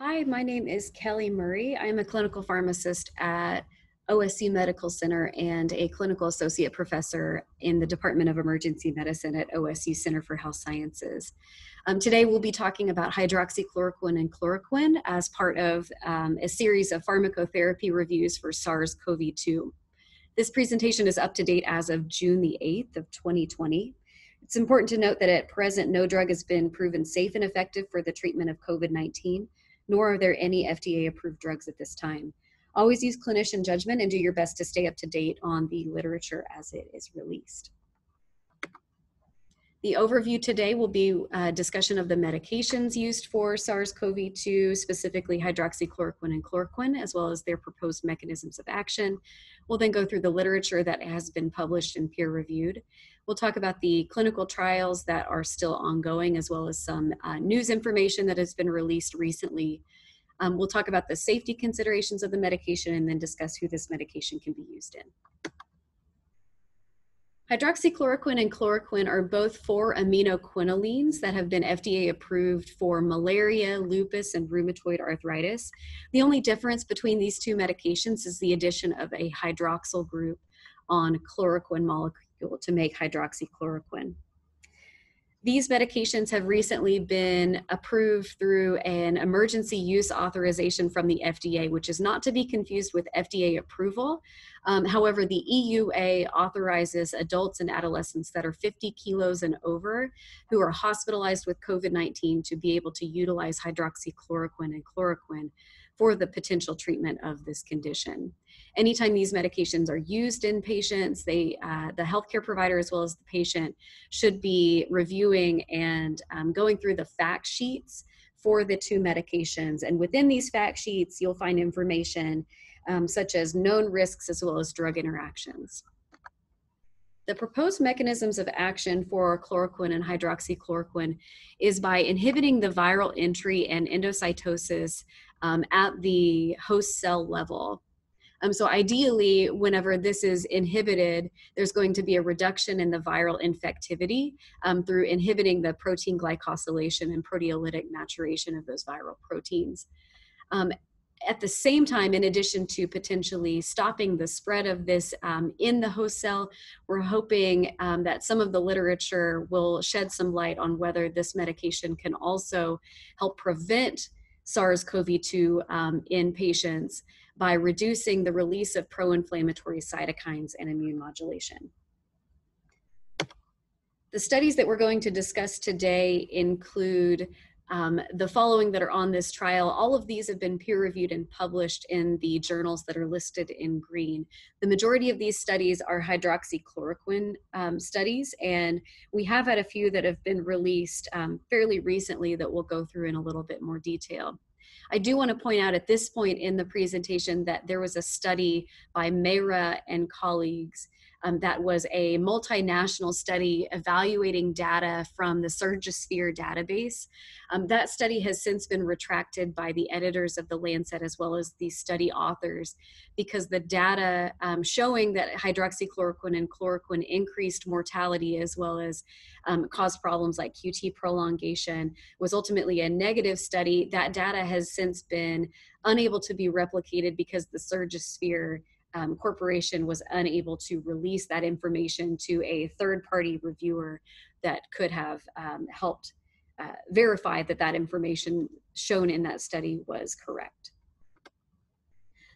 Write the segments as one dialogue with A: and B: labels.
A: Hi, my name is Kelly Murray. I'm a clinical pharmacist at OSU Medical Center and a clinical associate professor in the Department of Emergency Medicine at OSU Center for Health Sciences. Um, today we'll be talking about hydroxychloroquine and chloroquine as part of um, a series of pharmacotherapy reviews for SARS-CoV-2. This presentation is up to date as of June the 8th of 2020. It's important to note that at present no drug has been proven safe and effective for the treatment of COVID-19 nor are there any FDA approved drugs at this time. Always use clinician judgment and do your best to stay up to date on the literature as it is released. The overview today will be a discussion of the medications used for SARS-CoV-2, specifically hydroxychloroquine and chloroquine, as well as their proposed mechanisms of action. We'll then go through the literature that has been published and peer-reviewed. We'll talk about the clinical trials that are still ongoing, as well as some uh, news information that has been released recently. Um, we'll talk about the safety considerations of the medication and then discuss who this medication can be used in. Hydroxychloroquine and chloroquine are both four aminoquinolines that have been FDA approved for malaria, lupus, and rheumatoid arthritis. The only difference between these two medications is the addition of a hydroxyl group on chloroquine molecule to make hydroxychloroquine. These medications have recently been approved through an emergency use authorization from the FDA, which is not to be confused with FDA approval. Um, however, the EUA authorizes adults and adolescents that are 50 kilos and over who are hospitalized with COVID 19 to be able to utilize hydroxychloroquine and chloroquine for the potential treatment of this condition. Anytime these medications are used in patients, they, uh, the healthcare provider as well as the patient should be reviewing and um, going through the fact sheets for the two medications. And within these fact sheets, you'll find information um, such as known risks as well as drug interactions. The proposed mechanisms of action for chloroquine and hydroxychloroquine is by inhibiting the viral entry and endocytosis um, at the host cell level. Um, so ideally, whenever this is inhibited, there's going to be a reduction in the viral infectivity um, through inhibiting the protein glycosylation and proteolytic maturation of those viral proteins. Um, at the same time, in addition to potentially stopping the spread of this um, in the host cell, we're hoping um, that some of the literature will shed some light on whether this medication can also help prevent SARS-CoV-2 um, in patients by reducing the release of pro-inflammatory cytokines and immune modulation. The studies that we're going to discuss today include um, the following that are on this trial. All of these have been peer reviewed and published in the journals that are listed in green. The majority of these studies are hydroxychloroquine um, studies, and we have had a few that have been released um, fairly recently that we'll go through in a little bit more detail. I do want to point out at this point in the presentation that there was a study by Mehra and colleagues um, that was a multinational study evaluating data from the Surgisphere database. Um, that study has since been retracted by the editors of the Lancet as well as the study authors because the data um, showing that hydroxychloroquine and chloroquine increased mortality as well as um, caused problems like QT prolongation was ultimately a negative study. That data has since been unable to be replicated because the Surgisphere um, corporation was unable to release that information to a third party reviewer that could have um, helped uh, verify that that information shown in that study was correct.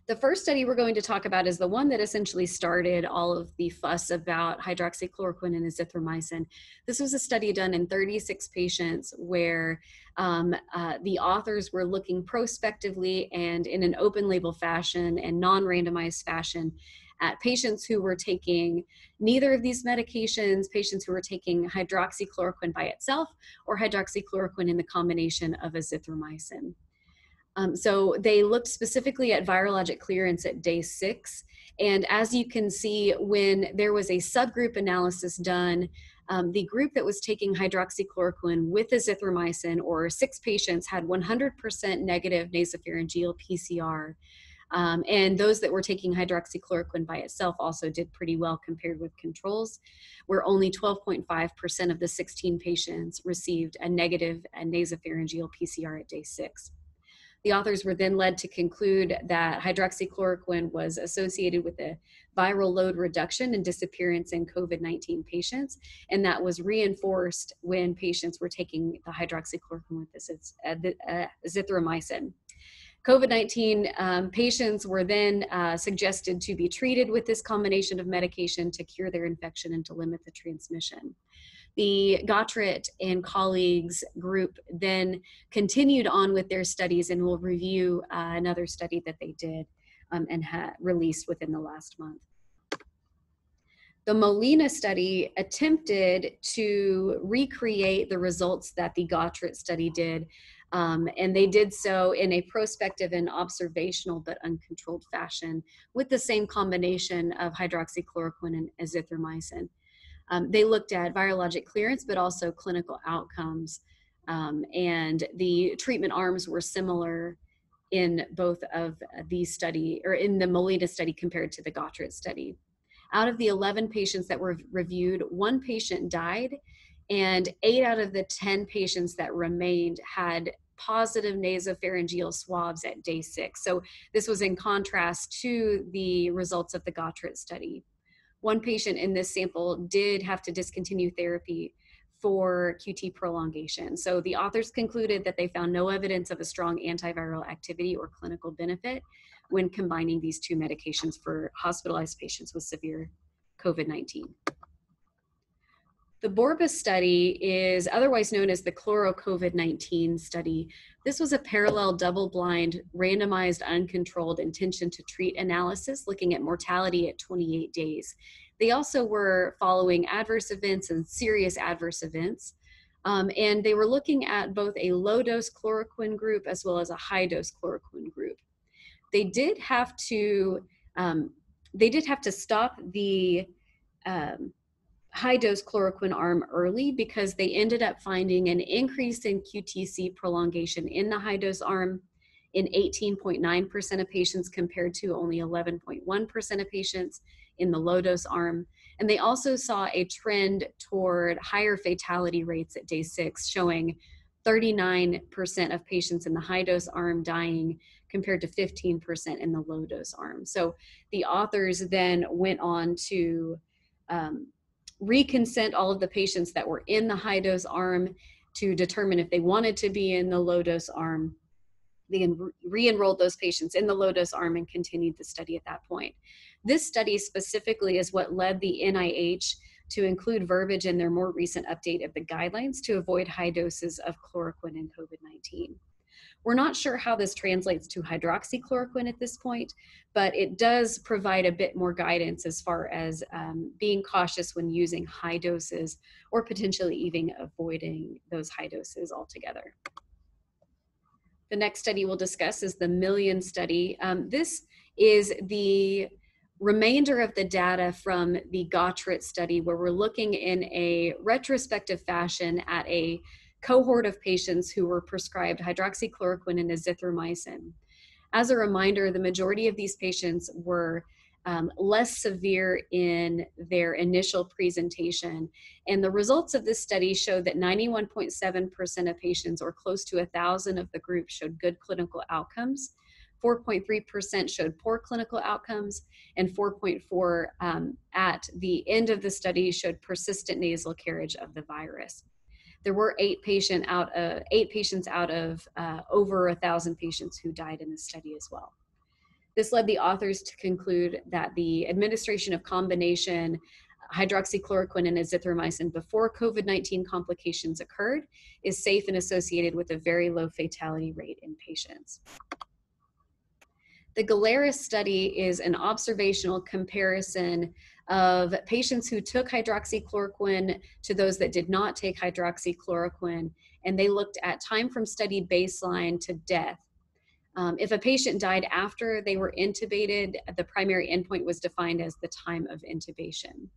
A: The first study we're going to talk about is the one that essentially started all of the fuss about hydroxychloroquine and azithromycin. This was a study done in 36 patients where um, uh, the authors were looking prospectively and in an open label fashion and non randomized fashion at patients who were taking neither of these medications, patients who were taking hydroxychloroquine by itself or hydroxychloroquine in the combination of azithromycin. Um, so they looked specifically at virologic clearance at day six. And as you can see, when there was a subgroup analysis done, um, the group that was taking hydroxychloroquine with azithromycin, or six patients, had 100% negative nasopharyngeal PCR. Um, and those that were taking hydroxychloroquine by itself also did pretty well compared with controls, where only 12.5% of the 16 patients received a negative nasopharyngeal PCR at day six. The authors were then led to conclude that hydroxychloroquine was associated with a viral load reduction and disappearance in COVID 19 patients, and that was reinforced when patients were taking the hydroxychloroquine with this, uh, uh, azithromycin. COVID 19 um, patients were then uh, suggested to be treated with this combination of medication to cure their infection and to limit the transmission. The Gautret and colleagues group then continued on with their studies and will review uh, another study that they did um, and released within the last month. The Molina study attempted to recreate the results that the Gautret study did um, and they did so in a prospective and observational but uncontrolled fashion with the same combination of hydroxychloroquine and azithromycin. Um, they looked at virologic clearance but also clinical outcomes. Um, and the treatment arms were similar in both of these study or in the Molina study compared to the Gautret study. Out of the 11 patients that were reviewed, one patient died and eight out of the 10 patients that remained had positive nasopharyngeal swabs at day six. So this was in contrast to the results of the Gautret study. One patient in this sample did have to discontinue therapy for QT prolongation. So the authors concluded that they found no evidence of a strong antiviral activity or clinical benefit when combining these two medications for hospitalized patients with severe COVID 19. The Borba's study is otherwise known as the Chloro COVID 19 study. This was a parallel, double blind, randomized, uncontrolled intention to treat analysis looking at mortality at 28 days. They also were following adverse events and serious adverse events. Um, and they were looking at both a low dose chloroquine group as well as a high dose chloroquine group. They did have to um, they did have to stop the um, high dose chloroquine arm early because they ended up finding an increase in QTC prolongation in the high dose arm in 18.9% of patients compared to only 11.1% of patients in the low dose arm. And they also saw a trend toward higher fatality rates at day six, showing 39% of patients in the high dose arm dying compared to 15% in the low dose arm. So the authors then went on to um, reconsent all of the patients that were in the high dose arm to determine if they wanted to be in the low dose arm. They re enrolled those patients in the low dose arm and continued the study at that point. This study specifically is what led the NIH to include verbiage in their more recent update of the guidelines to avoid high doses of chloroquine in COVID 19. We're not sure how this translates to hydroxychloroquine at this point, but it does provide a bit more guidance as far as um, being cautious when using high doses or potentially even avoiding those high doses altogether. The next study we'll discuss is the Million study. Um, this is the remainder of the data from the Gautret study where we're looking in a retrospective fashion at a cohort of patients who were prescribed hydroxychloroquine and azithromycin. As a reminder, the majority of these patients were um, less severe in their initial presentation. And the results of this study showed that 91.7% of patients, or close to 1,000 of the group, showed good clinical outcomes. 4.3% showed poor clinical outcomes, and 4.4 um, at the end of the study showed persistent nasal carriage of the virus there were eight patient out of eight patients out of uh, over a thousand patients who died in the study as well. This led the authors to conclude that the administration of combination hydroxychloroquine and azithromycin before COVID-19 complications occurred is safe and associated with a very low fatality rate in patients. The Geleris study is an observational comparison of patients who took hydroxychloroquine to those that did not take hydroxychloroquine, and they looked at time from study baseline to death. Um, if a patient died after they were intubated, the primary endpoint was defined as the time of intubation.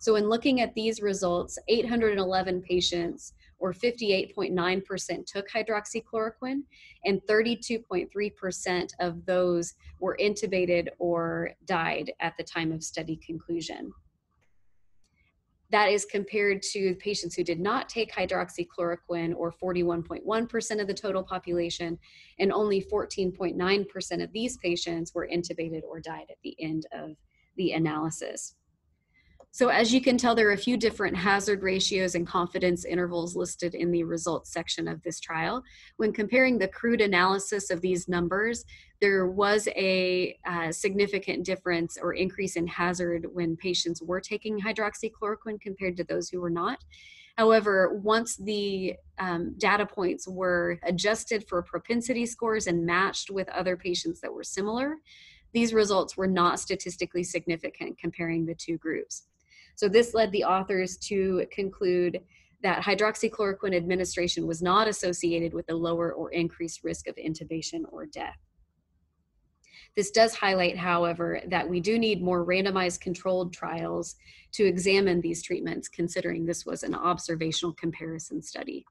A: So, in looking at these results, 811 patients, or 58.9%, took hydroxychloroquine, and 32.3% of those were intubated or died at the time of study conclusion. That is compared to patients who did not take hydroxychloroquine, or 41.1% of the total population, and only 14.9% of these patients were intubated or died at the end of the analysis. So as you can tell, there are a few different hazard ratios and confidence intervals listed in the results section of this trial. When comparing the crude analysis of these numbers, there was a uh, significant difference or increase in hazard when patients were taking hydroxychloroquine compared to those who were not. However, once the um, data points were adjusted for propensity scores and matched with other patients that were similar, these results were not statistically significant comparing the two groups. So this led the authors to conclude that hydroxychloroquine administration was not associated with a lower or increased risk of intubation or death. This does highlight, however, that we do need more randomized controlled trials to examine these treatments, considering this was an observational comparison study.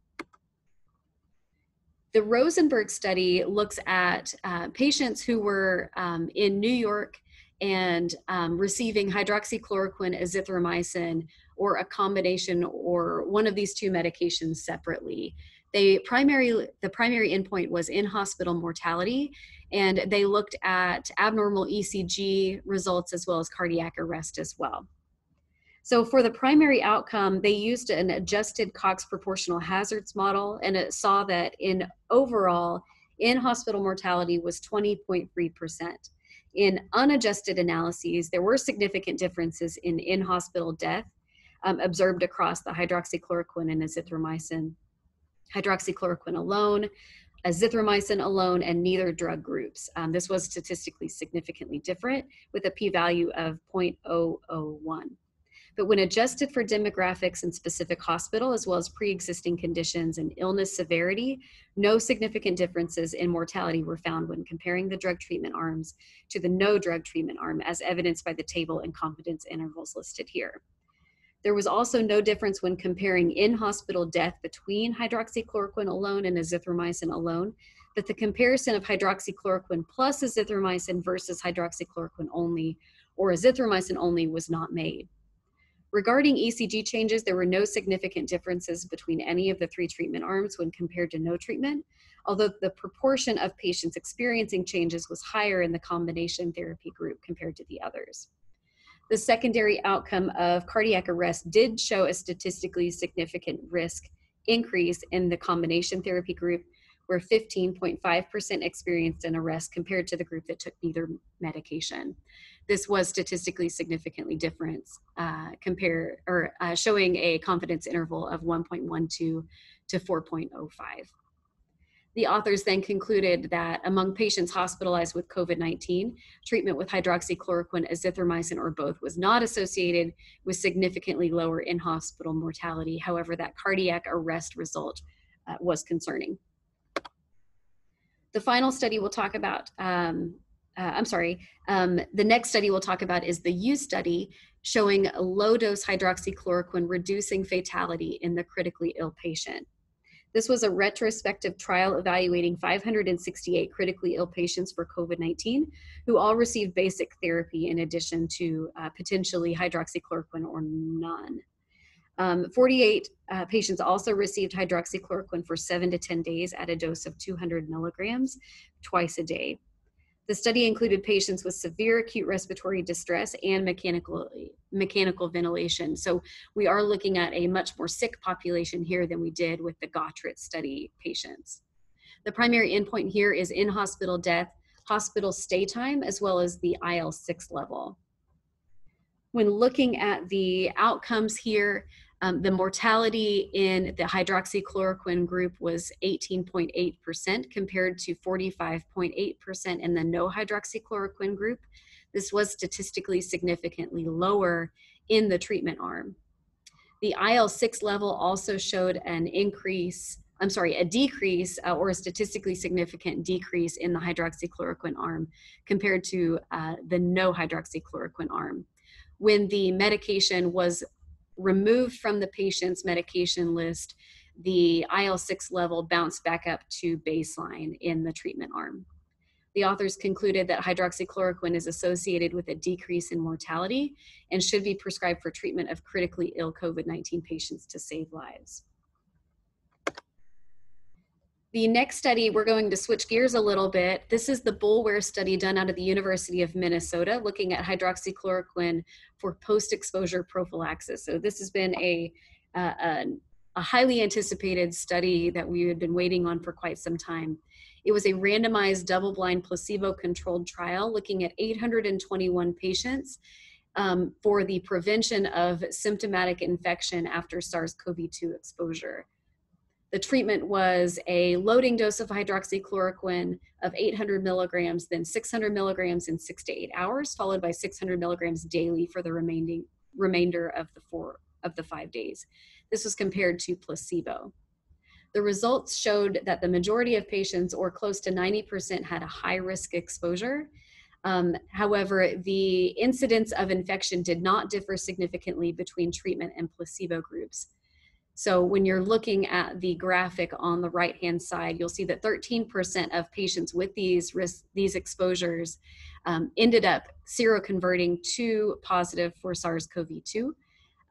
A: The Rosenberg study looks at uh, patients who were um, in New York and um, receiving hydroxychloroquine, azithromycin, or a combination or one of these two medications separately. They primary the primary endpoint was in hospital mortality, and they looked at abnormal ECG results as well as cardiac arrest as well. So for the primary outcome, they used an adjusted Cox proportional hazards model, and it saw that in overall in hospital mortality was 20.3 percent in unadjusted analyses, there were significant differences in in hospital death um, observed across the hydroxychloroquine and azithromycin. Hydroxychloroquine alone, azithromycin alone, and neither drug groups. Um, this was statistically significantly different with a p value of 0.001 but when adjusted for demographics and specific hospital, as well as pre existing conditions and illness severity, no significant differences in mortality were found when comparing the drug treatment arms to the no drug treatment arm, as evidenced by the table and confidence intervals listed here. There was also no difference when comparing in hospital death between hydroxychloroquine alone and azithromycin alone, but the comparison of hydroxychloroquine plus azithromycin versus hydroxychloroquine only or azithromycin only was not made. Regarding ECG changes, there were no significant differences between any of the three treatment arms when compared to no treatment, although the proportion of patients experiencing changes was higher in the combination therapy group compared to the others. The secondary outcome of cardiac arrest did show a statistically significant risk increase in the combination therapy group, where 15.5% experienced an arrest compared to the group that took neither medication this was statistically significantly different uh, compare or uh, showing a confidence interval of 1.12 to 4.05. The authors then concluded that among patients hospitalized with COVID 19, treatment with hydroxychloroquine, azithromycin, or both was not associated with significantly lower in hospital mortality. However, that cardiac arrest result uh, was concerning. The final study we'll talk about um, uh, I'm sorry, um, the next study we'll talk about is the Yu study showing low dose hydroxychloroquine reducing fatality in the critically ill patient. This was a retrospective trial evaluating 568 critically ill patients for COVID 19 who all received basic therapy in addition to uh, potentially hydroxychloroquine or none. Um, 48 uh, patients also received hydroxychloroquine for seven to 10 days at a dose of 200 milligrams twice a day. The study included patients with severe acute respiratory distress and mechanical, mechanical ventilation. So we are looking at a much more sick population here than we did with the Gautret study patients. The primary endpoint here is in hospital death, hospital stay time, as well as the IL 6 level. When looking at the outcomes here, um, the mortality in the hydroxychloroquine group was 18.8% compared to 45.8% in the no hydroxychloroquine group. This was statistically significantly lower in the treatment arm. The IL 6 level also showed an increase, I'm sorry, a decrease uh, or a statistically significant decrease in the hydroxychloroquine arm compared to uh, the no hydroxychloroquine arm when the medication was removed from the patient's medication list, the IL 6 level bounced back up to baseline in the treatment arm. the authors concluded that hydroxychloroquine is associated with a decrease in mortality and should be prescribed for treatment of critically ill COVID 19 patients to save lives. The next study, we're going to switch gears a little bit. This is the Boulware study done out of the University of Minnesota looking at hydroxychloroquine for post exposure prophylaxis. So, this has been a, uh, a, a highly anticipated study that we had been waiting on for quite some time. It was a randomized double blind placebo controlled trial looking at 821 patients um, for the prevention of symptomatic infection after SARS CoV 2 exposure. The treatment was a loading dose of hydroxychloroquine of 800 milligrams, then 600 milligrams in six to eight hours, followed by 600 milligrams daily for the remaining remainder of the four of the five days. This was compared to placebo. The results showed that the majority of patients, or close to 90%, had a high risk exposure. Um, however, the incidence of infection did not differ significantly between treatment and placebo groups. So when you're looking at the graphic on the right hand side, you'll see that 13% of patients with these risk, these exposures um, ended up seroconverting to positive for SARS-CoV-2.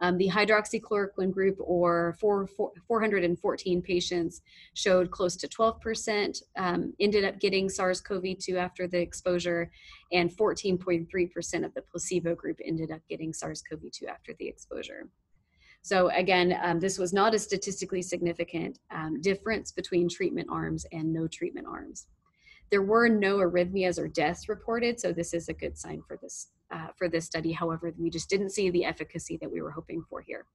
A: Um, the hydroxychloroquine group, or four, four, 414 patients, showed close to 12%, um, ended up getting SARS CoV 2 after the exposure, and 14.3% of the placebo group ended up getting SARS CoV 2 after the exposure. So, again, um, this was not a statistically significant um, difference between treatment arms and no treatment arms. There were no arrhythmias or deaths reported, so this is a good sign for this uh, for this study. However, we just didn't see the efficacy that we were hoping for here.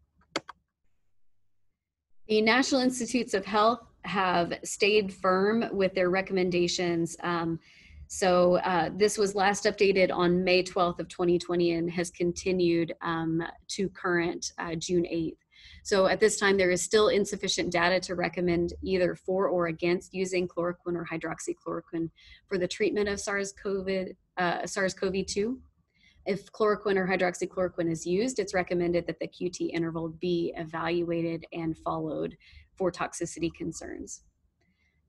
A: The National Institutes of Health have stayed firm with their recommendations. Um, so uh, this was last updated on May 12th of 2020 and has continued um, to current uh, June 8th. So at this time, there is still insufficient data to recommend either for or against using chloroquine or hydroxychloroquine for the treatment of SARS-CoV uh, SARS-CoV-2. If chloroquine or hydroxychloroquine is used, it's recommended that the QT interval be evaluated and followed for toxicity concerns.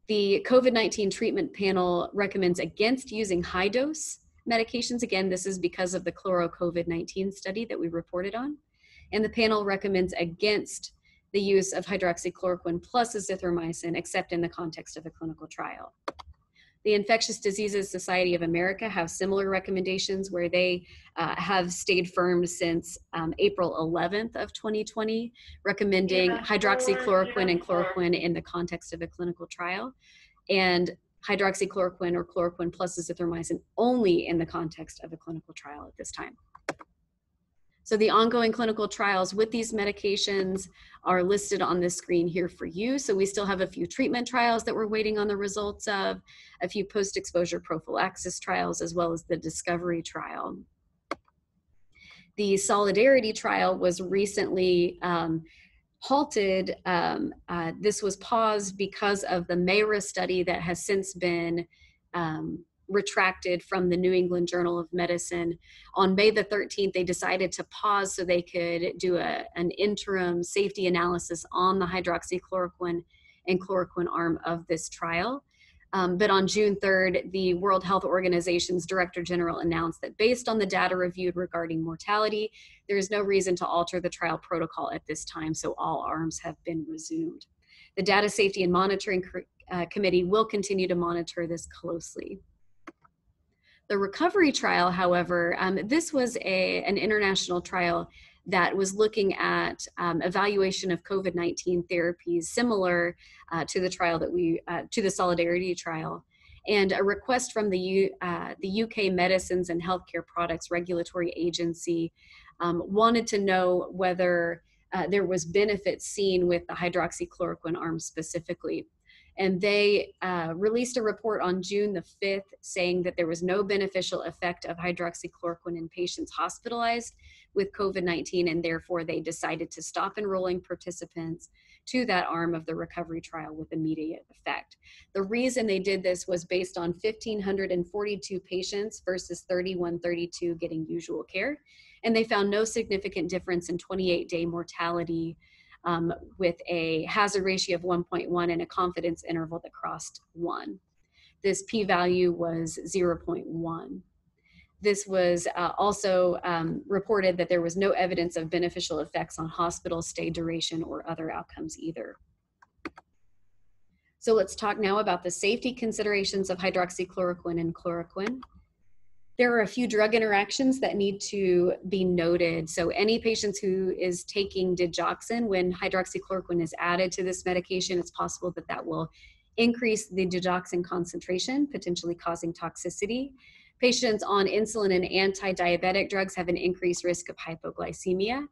A: The COVID 19 treatment panel recommends against using high dose medications. Again, this is because of the chloro COVID 19 study that we reported on. And the panel recommends against the use of hydroxychloroquine plus azithromycin, except in the context of a clinical trial. The Infectious Diseases Society of America have similar recommendations where they uh, have stayed firm since um, April 11th of 2020, recommending hydroxychloroquine and chloroquine in the context of a clinical trial, and hydroxychloroquine or chloroquine plus azithromycin only in the context of a clinical trial at this time. So the ongoing clinical trials with these medications are listed on the screen here for you. So we still have a few treatment trials that we're waiting on the results of, a few post-exposure prophylaxis trials, as well as the discovery trial. The Solidarity trial was recently um, halted. Um, uh, this was paused because of the Mehra study that has since been um, retracted from the New England Journal of Medicine. On May the 13th, they decided to pause so they could do a, an interim safety analysis on the hydroxychloroquine and chloroquine arm of this trial. Um, but on June 3rd, the World Health Organization's Director General announced that based on the data reviewed regarding mortality, there is no reason to alter the trial protocol at this time, so all arms have been resumed. The Data Safety and Monitoring uh, Committee will continue to monitor this closely. The recovery trial, however, um, this was a, an international trial that was looking at um, evaluation of COVID-19 therapies similar uh, to the trial that we, uh, to the Solidarity trial. And a request from the, U, uh, the UK Medicines and Healthcare Products Regulatory Agency um, wanted to know whether uh, there was benefit seen with the hydroxychloroquine arm specifically. And they uh, released a report on June the 5th saying that there was no beneficial effect of hydroxychloroquine in patients hospitalized with COVID 19, and therefore they decided to stop enrolling participants to that arm of the recovery trial with immediate effect. The reason they did this was based on 1,542 patients versus 3132 getting usual care, and they found no significant difference in 28 day mortality um, with a hazard ratio of 1.1 and a confidence interval that crossed one. this p-value was 0.1 this was uh, also um, reported that there was no evidence of beneficial effects on hospital stay duration or other outcomes either. So let's talk now about the safety considerations of hydroxychloroquine and chloroquine. There are a few drug interactions that need to be noted. So any patients who is taking digoxin, when hydroxychloroquine is added to this medication, it's possible that that will increase the digoxin concentration, potentially causing toxicity. Patients on insulin and anti-diabetic drugs have an increased risk of hypoglycemia.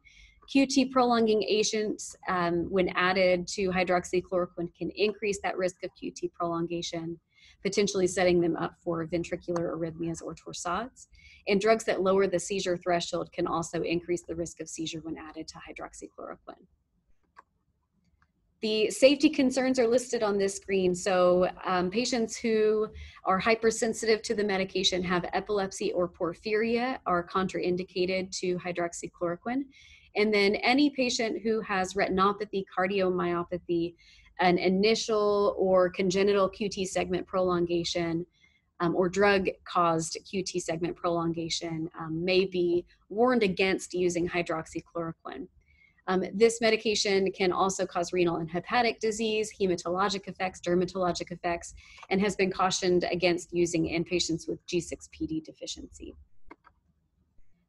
A: QT prolonging agents, um, when added to hydroxychloroquine, can increase that risk of QT prolongation, potentially setting them up for ventricular arrhythmias or torsades. And drugs that lower the seizure threshold can also increase the risk of seizure when added to hydroxychloroquine. The safety concerns are listed on this screen. So um, patients who are hypersensitive to the medication have epilepsy or porphyria are contraindicated to hydroxychloroquine. And then any patient who has retinopathy, cardiomyopathy, an initial or congenital QT segment prolongation, um, or drug caused QT segment prolongation um, may be warned against using hydroxychloroquine. Um, this medication can also cause renal and hepatic disease, hematologic effects, dermatologic effects, and has been cautioned against using in patients with G6PD deficiency.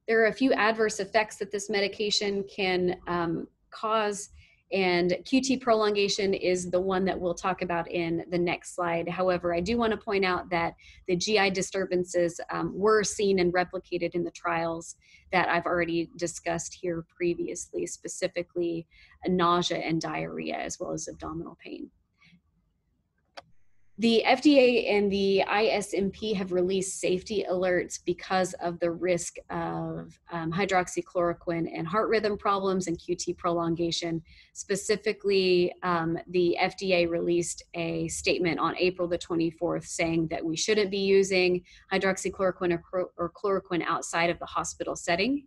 A: There are a few adverse effects that this medication can um, cause and QT prolongation is the one that we'll talk about in the next slide. However, I do want to point out that the GI disturbances um, were seen and replicated in the trials that I've already discussed here previously, specifically nausea and diarrhea, as well as abdominal pain. The FDA and the ISMP have released safety alerts because of the risk of um, hydroxychloroquine and heart rhythm problems and QT prolongation. Specifically, um, the FDA released a statement on April the 24th saying that we shouldn't be using hydroxychloroquine or, or chloroquine outside of the hospital setting.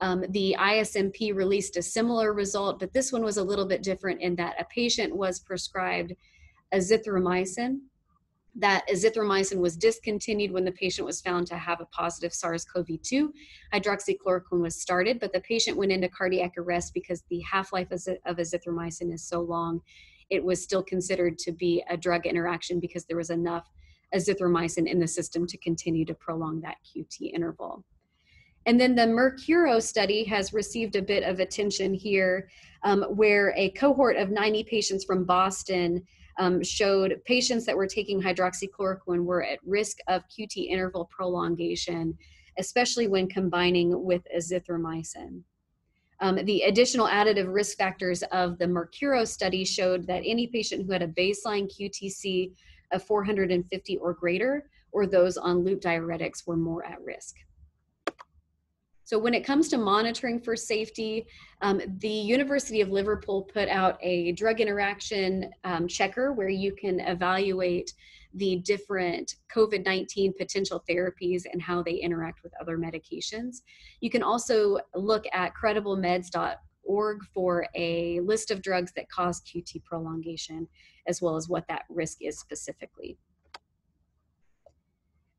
A: Um, the ISMP released a similar result, but this one was a little bit different in that a patient was prescribed azithromycin. That azithromycin was discontinued when the patient was found to have a positive SARS-CoV-2. Hydroxychloroquine was started, but the patient went into cardiac arrest because the half-life of azithromycin is so long. It was still considered to be a drug interaction because there was enough azithromycin in the system to continue to prolong that QT interval. And then the Mercuro study has received a bit of attention here, um, where a cohort of 90 patients from Boston um, showed patients that were taking hydroxychloroquine were at risk of QT interval prolongation, especially when combining with azithromycin. Um, the additional additive risk factors of the Mercuro study showed that any patient who had a baseline QTC of 450 or greater, or those on loop diuretics, were more at risk. So when it comes to monitoring for safety, um, the University of Liverpool put out a drug interaction um, checker where you can evaluate the different COVID 19 potential therapies and how they interact with other medications. You can also look at crediblemeds.org for a list of drugs that cause QT prolongation, as well as what that risk is specifically.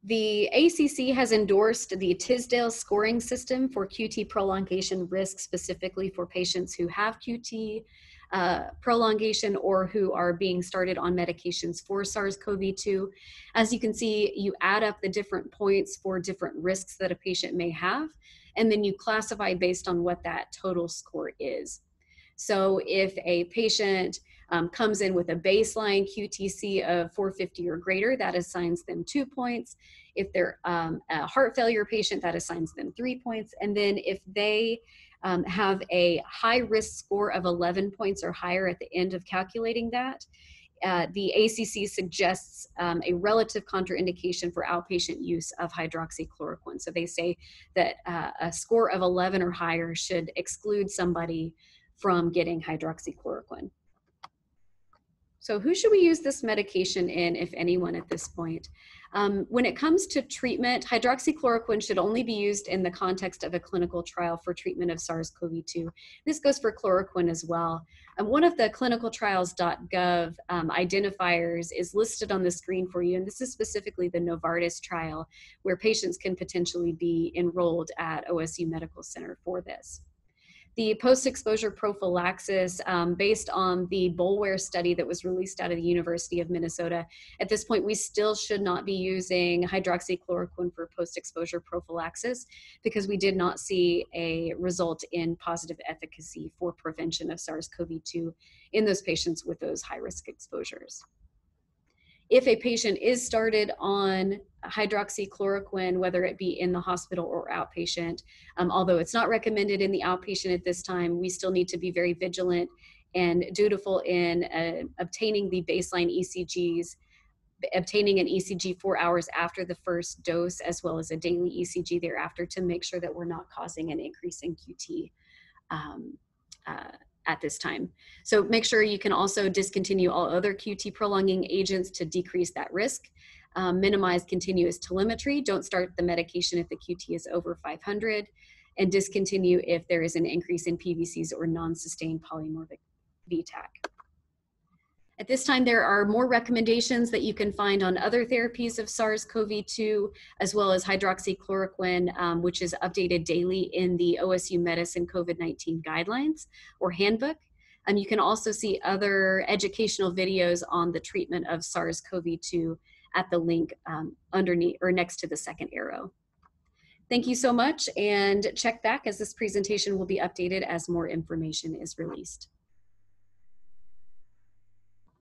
A: The ACC has endorsed the Tisdale scoring system for QT prolongation risk specifically for patients who have QT uh, prolongation or who are being started on medications for SARS-CoV-2. As you can see, you add up the different points for different risks that a patient may have, and then you classify based on what that total score is. So if a patient um, comes in with a baseline QTC of 450 or greater, that assigns them two points. If they're um, a heart failure patient, that assigns them three points. And then if they um, have a high risk score of 11 points or higher at the end of calculating that, uh, the ACC suggests um, a relative contraindication for outpatient use of hydroxychloroquine. So they say that uh, a score of 11 or higher should exclude somebody from getting hydroxychloroquine. So who should we use this medication in, if anyone at this point? Um, when it comes to treatment, hydroxychloroquine should only be used in the context of a clinical trial for treatment of SARS-CoV-2. This goes for chloroquine as well. And one of the clinicaltrials.gov um, identifiers is listed on the screen for you, and this is specifically the Novartis trial, where patients can potentially be enrolled at OSU Medical Center for this the post-exposure prophylaxis um, based on the Boulware study that was released out of the University of Minnesota. At this point, we still should not be using hydroxychloroquine for post-exposure prophylaxis because we did not see a result in positive efficacy for prevention of SARS-CoV-2 in those patients with those high-risk exposures if a patient is started on hydroxychloroquine, whether it be in the hospital or outpatient, um, although it's not recommended in the outpatient at this time, we still need to be very vigilant and dutiful in uh, obtaining the baseline ECGs, obtaining an ECG four hours after the first dose, as well as a daily ECG thereafter to make sure that we're not causing an increase in QT. Um, at this time. So make sure you can also discontinue all other QT prolonging agents to decrease that risk. Um, minimize continuous telemetry. Don't start the medication if the QT is over 500 and discontinue if there is an increase in PVCs or non-sustained polymorphic VTAC. At this time, there are more recommendations that you can find on other therapies of SARS-CoV-2, as well as hydroxychloroquine, um, which is updated daily in the OSU Medicine COVID-19 guidelines or handbook. And you can also see other educational videos on the treatment of SARS-CoV-2 at the link um, underneath or next to the second arrow. Thank you so much and check back as this presentation will be updated as more information is released.